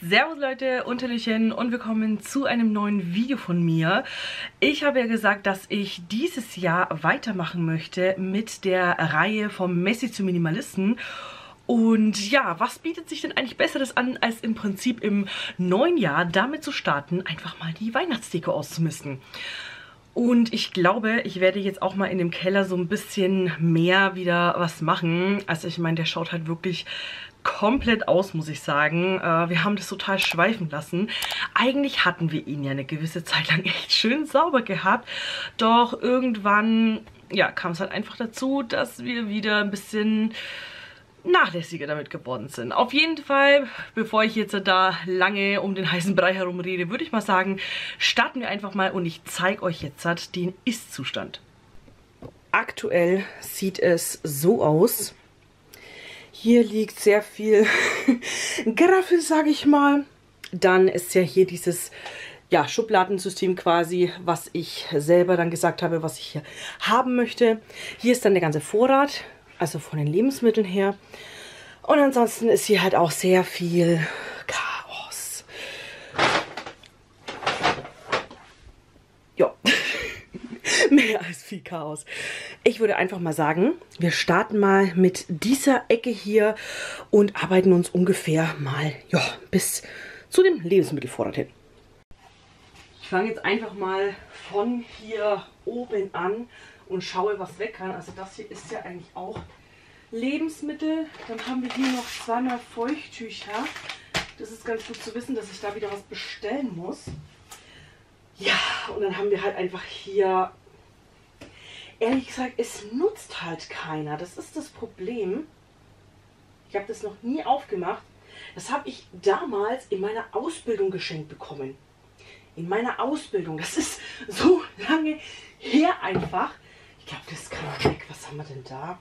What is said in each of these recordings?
Servus Leute und Hallöchen und willkommen zu einem neuen Video von mir. Ich habe ja gesagt, dass ich dieses Jahr weitermachen möchte mit der Reihe vom Messi zu Minimalisten. Und ja, was bietet sich denn eigentlich Besseres an, als im Prinzip im neuen Jahr damit zu starten, einfach mal die Weihnachtsdeko auszumisten. Und ich glaube, ich werde jetzt auch mal in dem Keller so ein bisschen mehr wieder was machen. Also ich meine, der schaut halt wirklich komplett aus, muss ich sagen. Äh, wir haben das total schweifen lassen. Eigentlich hatten wir ihn ja eine gewisse Zeit lang echt schön sauber gehabt. Doch irgendwann, ja, kam es halt einfach dazu, dass wir wieder ein bisschen nachlässiger damit geworden sind. Auf jeden Fall, bevor ich jetzt da lange um den heißen Brei herum rede, würde ich mal sagen, starten wir einfach mal und ich zeige euch jetzt den Ist-Zustand. Aktuell sieht es so aus. Hier liegt sehr viel Graffel, sage ich mal. Dann ist ja hier dieses ja, Schubladensystem quasi, was ich selber dann gesagt habe, was ich hier haben möchte. Hier ist dann der ganze Vorrat, also von den Lebensmitteln her. Und ansonsten ist hier halt auch sehr viel Chaos. Ja. Mehr als viel Chaos. Ich würde einfach mal sagen, wir starten mal mit dieser Ecke hier und arbeiten uns ungefähr mal ja, bis zu dem Lebensmittelvorrat hin. Ich fange jetzt einfach mal von hier oben an und schaue, was weg kann. Also das hier ist ja eigentlich auch Lebensmittel. Dann haben wir hier noch zweimal Feuchttücher. Das ist ganz gut zu wissen, dass ich da wieder was bestellen muss. Ja, und dann haben wir halt einfach hier ehrlich gesagt, es nutzt halt keiner. Das ist das Problem. Ich habe das noch nie aufgemacht. Das habe ich damals in meiner Ausbildung geschenkt bekommen. In meiner Ausbildung. Das ist so lange her einfach. Ich glaube, das kann weg. Was haben wir denn da?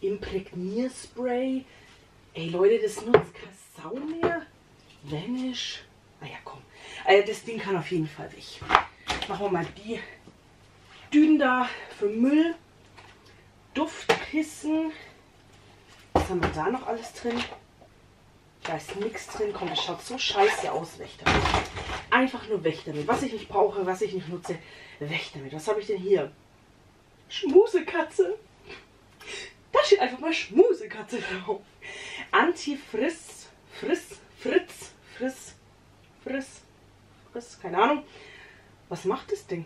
Imprägnierspray. Ey Leute, das nutzt kein Sau mehr. Vanish. Naja, komm. Also das Ding kann auf jeden Fall weg. Machen wir mal die Dünen da für Müll, Duftkissen. Was haben wir da noch alles drin? Da ist nichts drin. Komm, das schaut so scheiße aus. Weg damit. Einfach nur weg damit. Was ich nicht brauche, was ich nicht nutze, weg damit. Was habe ich denn hier? Schmusekatze. Da steht einfach mal Schmusekatze drauf. Antifriss, Friss, Fritz, Friss, Friss, Friss, keine Ahnung. Was macht das Ding?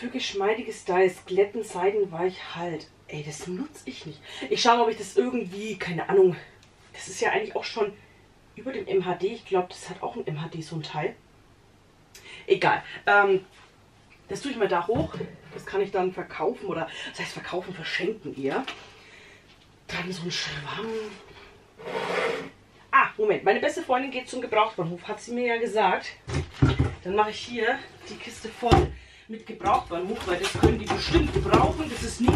Für geschmeidige Styles, Glätten, Seiden, weich, halt. Ey, das nutze ich nicht. Ich schaue mal, ob ich das irgendwie, keine Ahnung. Das ist ja eigentlich auch schon über dem MHD. Ich glaube, das hat auch ein MHD, so ein Teil. Egal. Ähm, das tue ich mal da hoch. Das kann ich dann verkaufen oder, das heißt verkaufen, verschenken eher. Dann so ein Schwamm. Ah, Moment. Meine beste Freundin geht zum Gebrauchtbahnhof, hat sie mir ja gesagt. Dann mache ich hier die Kiste voll mit Gebrauchtbahnhof, weil das können die bestimmt gebrauchen. Das ist nie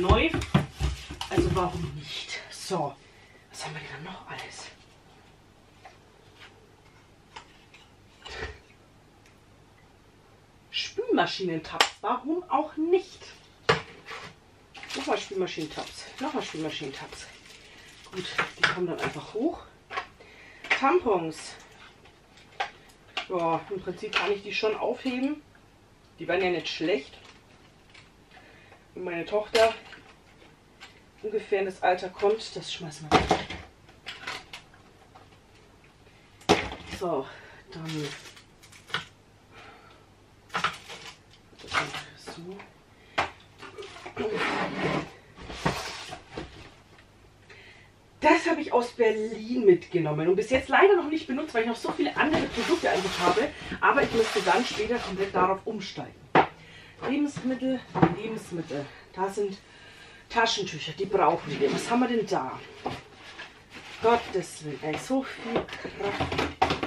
neu. Also warum nicht? So, was haben wir denn noch alles? Spülmaschinentabs, warum auch nicht? Nochmal Spülmaschinentabs, nochmal Spülmaschinentabs. Gut, die kommen dann einfach hoch. Tampons. Ja, im Prinzip kann ich die schon aufheben. Die waren ja nicht schlecht. Und meine Tochter ungefähr in das Alter kommt, das schmeißen wir. So, dann so. Das habe aus Berlin mitgenommen und bis jetzt leider noch nicht benutzt, weil ich noch so viele andere Produkte eigentlich habe. Aber ich möchte dann später komplett darauf umsteigen. Lebensmittel, Lebensmittel. Da sind Taschentücher, die brauchen wir. Was haben wir denn da? Gottes Willen, ey, so viel Kraft.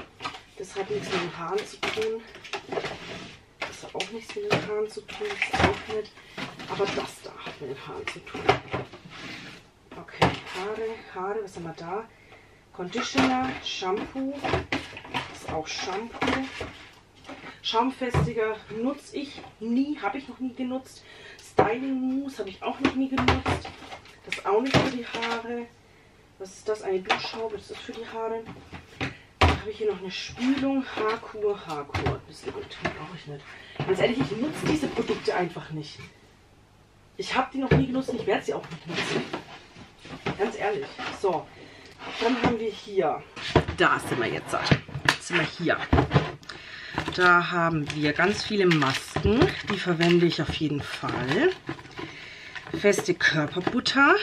Das hat nichts mit den Haaren zu tun. Das hat auch nichts mit den Haaren zu tun. Das auch nicht. Aber das da hat mit den Haaren zu tun. Haare, Haare, was haben wir da? Conditioner, Shampoo, das ist auch Shampoo. Schaumfestiger nutze ich nie, habe ich noch nie genutzt. Styling Mousse habe ich auch noch nie genutzt. Das ist auch nicht für die Haare. Was ist das? Eine Duschschraube. Das ist für die Haare. Dann habe ich hier noch eine Spülung. Haarkur, Haarkur. Das brauche ich nicht. Ganz ehrlich, ich nutze diese Produkte einfach nicht. Ich habe die noch nie genutzt. Ich werde sie auch nicht nutzen. Ganz ehrlich. So. Dann haben wir hier. Da sind wir jetzt. Jetzt sind wir hier. Da haben wir ganz viele Masken. Die verwende ich auf jeden Fall. Feste Körperbutter.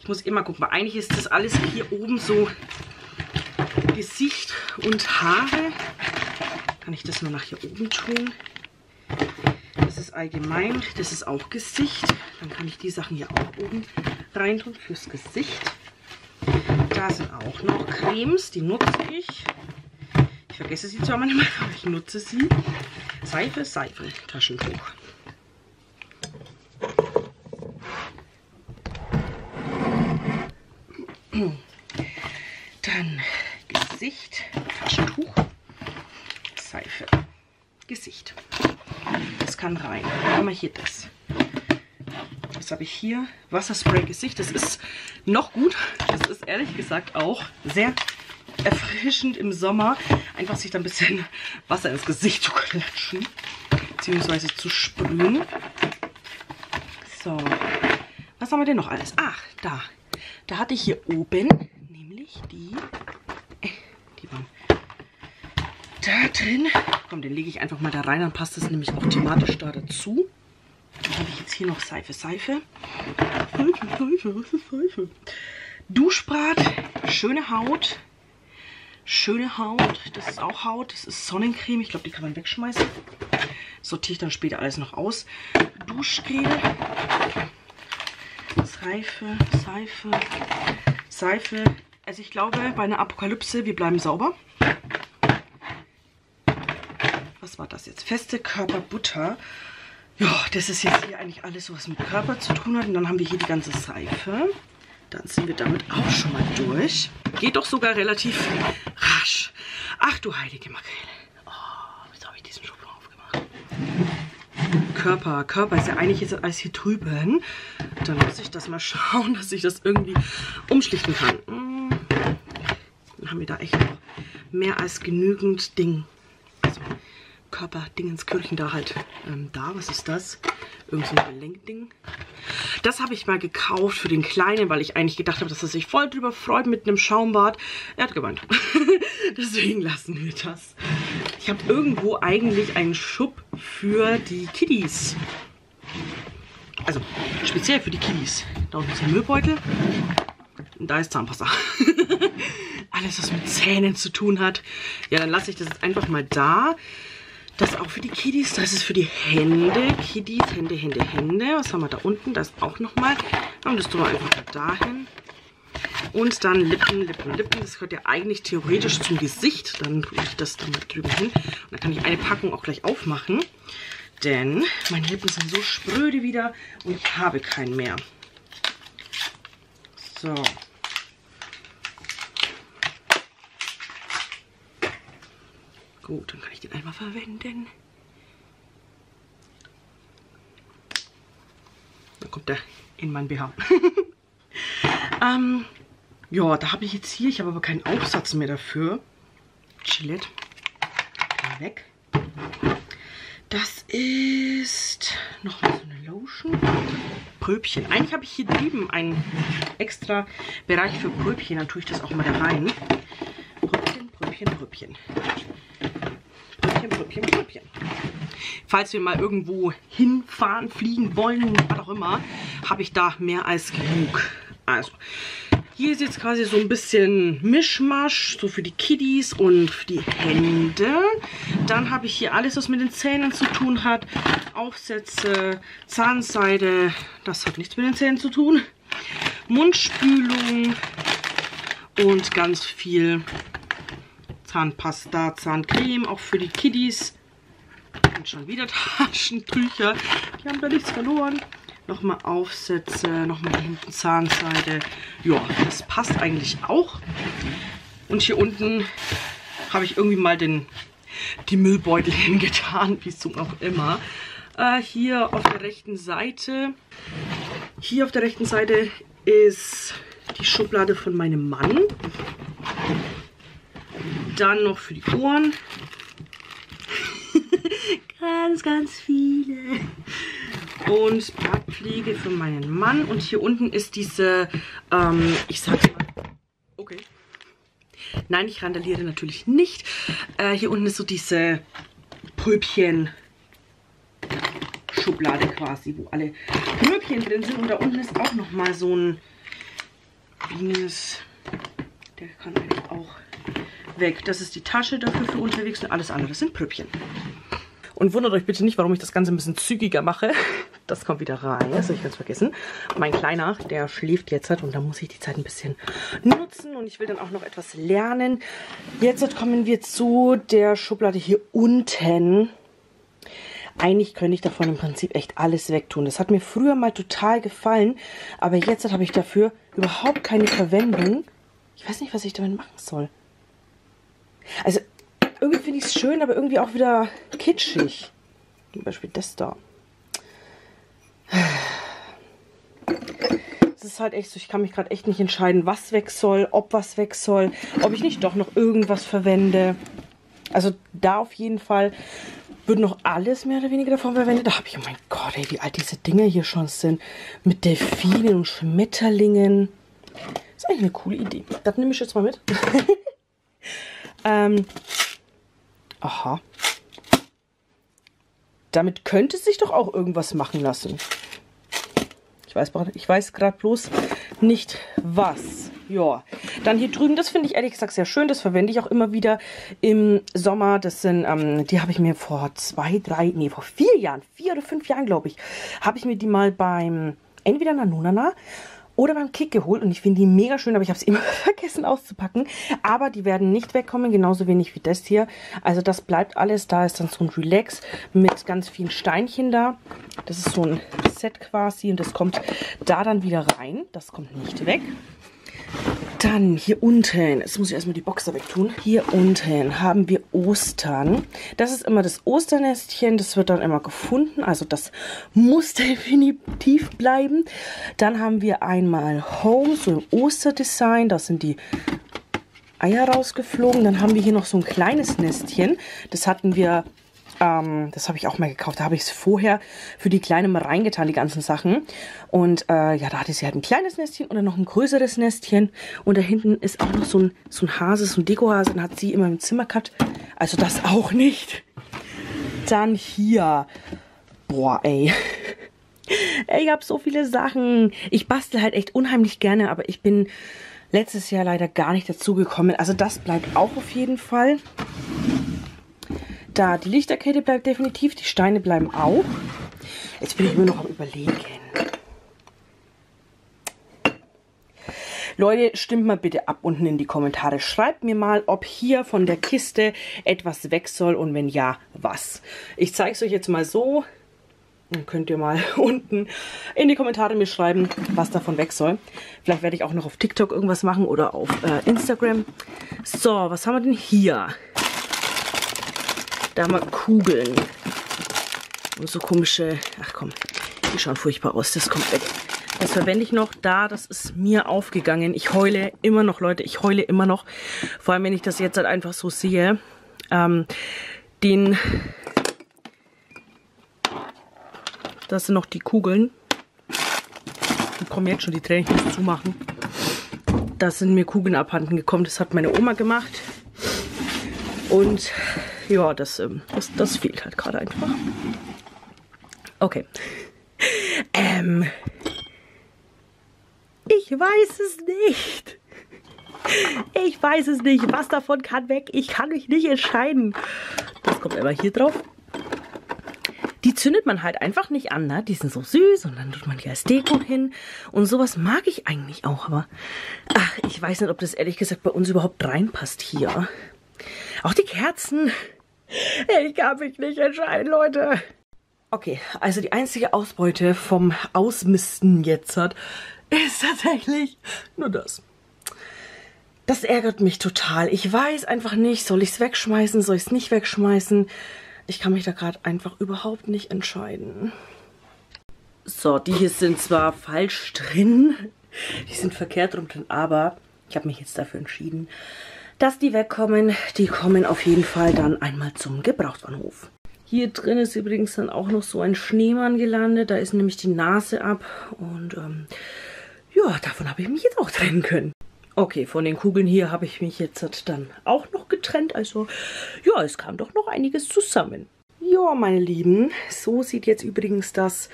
Ich muss immer gucken, weil eigentlich ist das alles hier oben so Gesicht und Haare. Kann ich das nur nach hier oben tun? Allgemein, das ist auch Gesicht. Dann kann ich die Sachen hier auch oben rein tun fürs Gesicht. Da sind auch noch Cremes, die nutze ich vergesse sie zwar manchmal, aber ich nutze sie. Seife, Seife, Taschentuch. Dann Gesicht, Taschentuch, Seife, Gesicht. Das kann rein. Dann haben wir hier das. Was habe ich hier? Wasserspray Gesicht. Das ist noch gut. Das ist ehrlich gesagt auch sehr erfrischend im Sommer, einfach sich da ein bisschen Wasser ins Gesicht zu klatschen, beziehungsweise zu sprühen. So, was haben wir denn noch alles? Ach, da. Da hatte ich hier oben nämlich die, äh, die waren da drin. Komm, den lege ich einfach mal da rein, dann passt das nämlich auch thematisch da dazu. Dann habe ich jetzt hier noch Seife, Seife. Seife, Seife, was ist Seife? Duschbad, schöne Haut, Schöne Haut. Das ist auch Haut. Das ist Sonnencreme. Ich glaube, die kann man wegschmeißen. Sortiere ich dann später alles noch aus. Duschgel. Seife, Seife, Seife. Also ich glaube, bei einer Apokalypse, wir bleiben sauber. War das jetzt? Feste Körperbutter. Ja, das ist jetzt hier eigentlich alles, was mit Körper zu tun hat. Und dann haben wir hier die ganze Seife. Dann sind wir damit auch schon mal durch. Geht doch sogar relativ rasch. Ach du heilige Makrele. Oh, jetzt habe ich diesen Schub aufgemacht. Körper. Körper ist ja eigentlich jetzt alles hier drüben. Dann muss ich das mal schauen, dass ich das irgendwie umschlichten kann. Hm. Dann haben wir da echt noch mehr als genügend Ding. Also Körperdingenskirchen da halt ähm, da. Was ist das? Irgend so ein Gelenkding. Das habe ich mal gekauft für den Kleinen, weil ich eigentlich gedacht habe, dass er sich voll drüber freut mit einem Schaumbad. Er hat geweint. Deswegen lassen wir das. Ich habe irgendwo eigentlich einen Schub für die Kiddies. Also speziell für die Kiddies. Da unten ist ein Müllbeutel. Und da ist Zahnpasta. Alles, was mit Zähnen zu tun hat. Ja, dann lasse ich das jetzt einfach mal da. Das auch für die Kiddies. Das ist für die Hände. Kiddies, Hände, Hände, Hände. Was haben wir da unten? Das auch nochmal. Und das tun wir einfach dahin. Und dann Lippen, Lippen, Lippen. Das gehört ja eigentlich theoretisch zum Gesicht. Dann tue ich das da mal drüben hin. Und dann kann ich eine Packung auch gleich aufmachen. Denn meine Lippen sind so spröde wieder und ich habe keinen mehr. So. Gut, dann kann ich den einmal verwenden. Dann kommt der in mein BH. ähm, ja, da habe ich jetzt hier, ich habe aber keinen Aufsatz mehr dafür. Gillette. Weg. Das ist nochmal so eine Lotion. Pröbchen. Eigentlich habe ich hier drüben einen extra Bereich für Pröbchen. Dann tue ich das auch mal da rein. Pröbchen, Pröbchen, Pröbchen. Pröbchen, Pröbchen, Pröbchen. Falls wir mal irgendwo hinfahren, fliegen wollen, was auch immer, habe ich da mehr als genug. Also, hier ist jetzt quasi so ein bisschen Mischmasch, so für die Kiddies und für die Hände. Dann habe ich hier alles, was mit den Zähnen zu tun hat. Aufsätze, Zahnseide, das hat nichts mit den Zähnen zu tun. Mundspülung und ganz viel Zahnpasta, Zahncreme, auch für die Kiddies. Und schon wieder Taschentücher. Die haben da nichts verloren. Nochmal Aufsätze, nochmal hinten Zahnseide. Ja, das passt eigentlich auch. Und hier unten habe ich irgendwie mal den, die Müllbeutel hingetan, wie so auch immer. Äh, hier auf der rechten Seite, hier auf der rechten Seite ist die Schublade von meinem Mann. Dann noch für die Ohren. ganz, ganz viele. Und Bartpflege für meinen Mann. Und hier unten ist diese, ähm, ich sag mal, okay. Nein, ich randaliere natürlich nicht. Äh, hier unten ist so diese Pröbchen Schublade quasi, wo alle Pröbchen drin sind. Und da unten ist auch nochmal so ein Venus. Der kann einfach auch weg. Das ist die Tasche dafür für unterwegs und alles andere sind Pröbchen. Und wundert euch bitte nicht, warum ich das Ganze ein bisschen zügiger mache. Das kommt wieder rein, das habe ich ganz vergessen. Mein Kleiner, der schläft jetzt halt und da muss ich die Zeit ein bisschen nutzen. Und ich will dann auch noch etwas lernen. Jetzt kommen wir zu der Schublade hier unten. Eigentlich könnte ich davon im Prinzip echt alles wegtun. Das hat mir früher mal total gefallen, aber jetzt habe ich dafür überhaupt keine Verwendung. Ich weiß nicht, was ich damit machen soll. Also, irgendwie finde ich es schön, aber irgendwie auch wieder kitschig. Zum Beispiel das da. Es ist halt echt so, ich kann mich gerade echt nicht entscheiden, was weg soll, ob was weg soll, ob ich nicht doch noch irgendwas verwende. Also da auf jeden Fall wird noch alles mehr oder weniger davon verwendet. Da habe ich, oh mein Gott, ey, wie alt diese Dinger hier schon sind. Mit Delfinen und Schmetterlingen. Das ist eigentlich eine coole Idee. Das nehme ich jetzt mal mit. ähm, Aha. Damit könnte sich doch auch irgendwas machen lassen. Ich weiß, ich weiß gerade bloß nicht was. Ja, dann hier drüben, das finde ich ehrlich gesagt sehr schön. Das verwende ich auch immer wieder im Sommer. Das sind, ähm, die habe ich mir vor zwei, drei, nee, vor vier Jahren, vier oder fünf Jahren, glaube ich, habe ich mir die mal beim entweder Nanunana oder beim Kick geholt und ich finde die mega schön, aber ich habe es immer vergessen auszupacken. Aber die werden nicht wegkommen, genauso wenig wie das hier. Also das bleibt alles. Da ist dann so ein Relax mit ganz vielen Steinchen da. Das ist so ein Set quasi und das kommt da dann wieder rein. Das kommt nicht weg. Dann hier unten, jetzt muss ich erstmal die Boxer wegtun. Hier unten haben wir Ostern. Das ist immer das Osternestchen, das wird dann immer gefunden. Also das muss definitiv bleiben. Dann haben wir einmal Home, so im Osterdesign. Da sind die Eier rausgeflogen. Dann haben wir hier noch so ein kleines Nestchen. Das hatten wir ähm, das habe ich auch mal gekauft. Da habe ich es vorher für die Kleine mal reingetan, die ganzen Sachen. Und äh, ja, da hatte sie halt ein kleines Nestchen und dann noch ein größeres Nestchen. Und da hinten ist auch noch so ein, so ein Hase, so ein Dekohase. Den hat sie immer im Zimmer gehabt. Also das auch nicht. Dann hier. Boah, ey. Ich habe so viele Sachen. Ich bastel halt echt unheimlich gerne, aber ich bin letztes Jahr leider gar nicht dazu gekommen. Also das bleibt auch auf jeden Fall da. Die Lichterkette bleibt definitiv, die Steine bleiben auch. Jetzt bin ich mir noch am überlegen. Leute, stimmt mal bitte ab unten in die Kommentare. Schreibt mir mal, ob hier von der Kiste etwas weg soll und wenn ja, was. Ich zeige es euch jetzt mal so. Dann könnt ihr mal unten in die Kommentare mir schreiben, was davon weg soll. Vielleicht werde ich auch noch auf TikTok irgendwas machen oder auf äh, Instagram. So, was haben wir denn hier? Da haben wir Kugeln. Und so komische, ach komm, die schauen furchtbar aus, das kommt weg. Das verwende ich noch da, das ist mir aufgegangen. Ich heule immer noch, Leute, ich heule immer noch. Vor allem, wenn ich das jetzt halt einfach so sehe. Ähm, den, das sind noch die Kugeln. Die kommen jetzt schon, die Tränen, ich muss zumachen. Da sind mir Kugeln abhanden gekommen, das hat meine Oma gemacht. Und ja, das, ähm, das, das fehlt halt gerade einfach. Okay. Ähm. Ich weiß es nicht. Ich weiß es nicht. Was davon kann weg? Ich kann mich nicht entscheiden. Das kommt aber hier drauf. Die zündet man halt einfach nicht an, ne? Die sind so süß und dann tut man die als Deko hin. Und sowas mag ich eigentlich auch, aber ach, ich weiß nicht, ob das ehrlich gesagt bei uns überhaupt reinpasst hier. Auch die Kerzen. Ich kann mich nicht entscheiden, Leute. Okay, also die einzige Ausbeute vom Ausmisten jetzt hat, ist tatsächlich nur das. Das ärgert mich total. Ich weiß einfach nicht, soll ich es wegschmeißen, soll ich es nicht wegschmeißen. Ich kann mich da gerade einfach überhaupt nicht entscheiden. So, die hier sind zwar falsch drin. Die sind verkehrt rum drin, aber ich habe mich jetzt dafür entschieden, dass die wegkommen. Die kommen auf jeden Fall dann einmal zum Gebrauchsbahnhof. Hier drin ist übrigens dann auch noch so ein Schneemann gelandet. Da ist nämlich die Nase ab. Und ähm, ja, davon habe ich mich jetzt auch trennen können. Okay, von den Kugeln hier habe ich mich jetzt dann auch noch getrennt. Also ja, es kam doch noch einiges zusammen. Ja, meine Lieben, so sieht jetzt übrigens das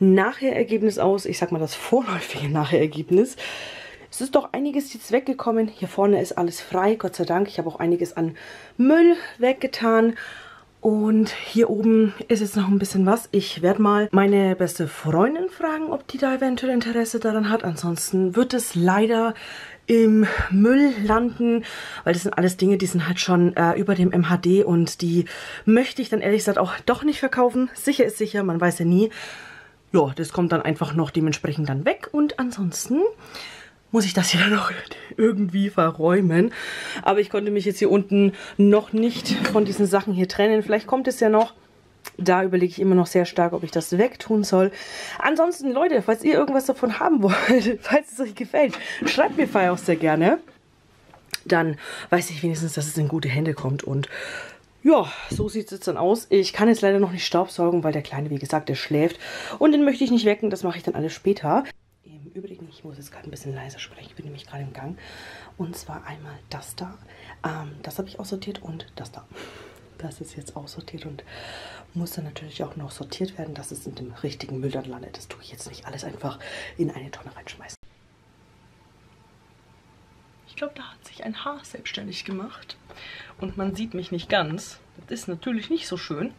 Nachherergebnis aus. Ich sag mal das vorläufige Nachherergebnis. Es ist doch einiges jetzt weggekommen. Hier vorne ist alles frei, Gott sei Dank. Ich habe auch einiges an Müll weggetan. Und hier oben ist jetzt noch ein bisschen was. Ich werde mal meine beste Freundin fragen, ob die da eventuell Interesse daran hat. Ansonsten wird es leider im Müll landen, weil das sind alles Dinge, die sind halt schon äh, über dem MHD und die möchte ich dann ehrlich gesagt auch doch nicht verkaufen. Sicher ist sicher, man weiß ja nie. Ja, das kommt dann einfach noch dementsprechend dann weg und ansonsten muss ich das hier dann noch irgendwie verräumen. Aber ich konnte mich jetzt hier unten noch nicht von diesen Sachen hier trennen. Vielleicht kommt es ja noch. Da überlege ich immer noch sehr stark, ob ich das wegtun soll. Ansonsten, Leute, falls ihr irgendwas davon haben wollt, falls es euch gefällt, schreibt mir Feier auch sehr gerne. Dann weiß ich wenigstens, dass es in gute Hände kommt. Und ja, so sieht es jetzt dann aus. Ich kann jetzt leider noch nicht staubsaugen, weil der Kleine, wie gesagt, der schläft. Und den möchte ich nicht wecken, das mache ich dann alles später. Übrigen, ich muss jetzt gerade ein bisschen leiser sprechen, ich bin nämlich gerade im Gang. Und zwar einmal das da. Ähm, das habe ich aussortiert und das da. Das ist jetzt aussortiert und muss dann natürlich auch noch sortiert werden, dass es in dem richtigen Müll dann landet. Das tue ich jetzt nicht alles einfach in eine Tonne reinschmeißen. Ich glaube, da hat sich ein Haar selbstständig gemacht. Und man sieht mich nicht ganz. Das ist natürlich nicht so schön.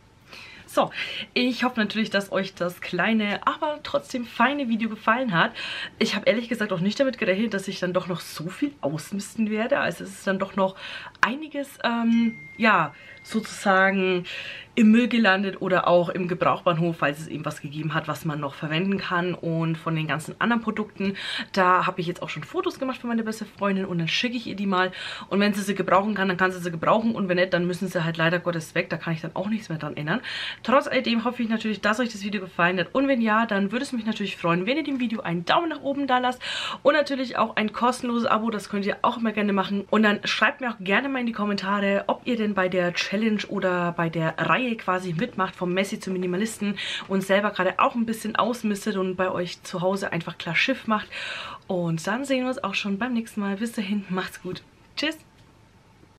So, ich hoffe natürlich, dass euch das kleine, aber trotzdem feine Video gefallen hat. Ich habe ehrlich gesagt auch nicht damit gerechnet, dass ich dann doch noch so viel ausmisten werde. Also es ist dann doch noch einiges, ähm, ja, sozusagen im Müll gelandet oder auch im Gebrauchbahnhof, falls es eben was gegeben hat, was man noch verwenden kann. Und von den ganzen anderen Produkten, da habe ich jetzt auch schon Fotos gemacht für meine beste Freundin und dann schicke ich ihr die mal. Und wenn sie sie gebrauchen kann, dann kann sie sie gebrauchen und wenn nicht, dann müssen sie halt leider Gottes weg. Da kann ich dann auch nichts mehr dran ändern. Trotz alledem hoffe ich natürlich, dass euch das Video gefallen hat. Und wenn ja, dann würde es mich natürlich freuen, wenn ihr dem Video einen Daumen nach oben da lasst und natürlich auch ein kostenloses Abo. Das könnt ihr auch immer gerne machen. Und dann schreibt mir auch gerne mal in die Kommentare, ob ihr denn bei der Challenge oder bei der Reihe quasi mitmacht, vom Messi zum Minimalisten und selber gerade auch ein bisschen ausmistet und bei euch zu Hause einfach klar Schiff macht. Und dann sehen wir uns auch schon beim nächsten Mal. Bis dahin, macht's gut. Tschüss.